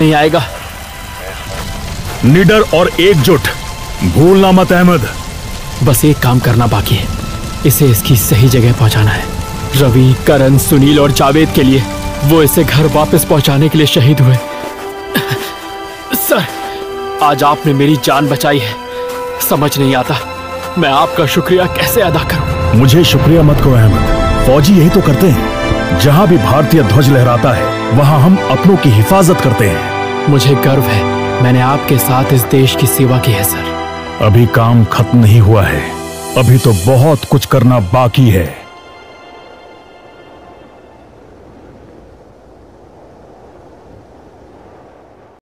नहीं आएगा। निडर और एकजुट भूलना मत अहमद। बस एक काम करना बाकी है। इसे इसकी सही जगह पहुंचाना है। रवि करण सुनील और जावेद के लिए वो इसे घर वापस पहुँचाने के लिए शहीद हुए। सर आज आपने मेरी जान बचाई है। समझ नहीं आता मैं आपका शुक्रिया कैसे अदा करूँ? मुझे शुक्रिया मत करो अहमद। फौजी यही तो करते हैं। जहाँ भी भारतीय ध्वज लहराता है वहाँ हम अपनों की हिफाजत करते हैं। मुझे गर्व है। मैंने आपके साथ इस देश की सेवा की है, सर। अभी काम खत्म नहीं हुआ है। अभी तो बहुत कुछ करना बाकी है।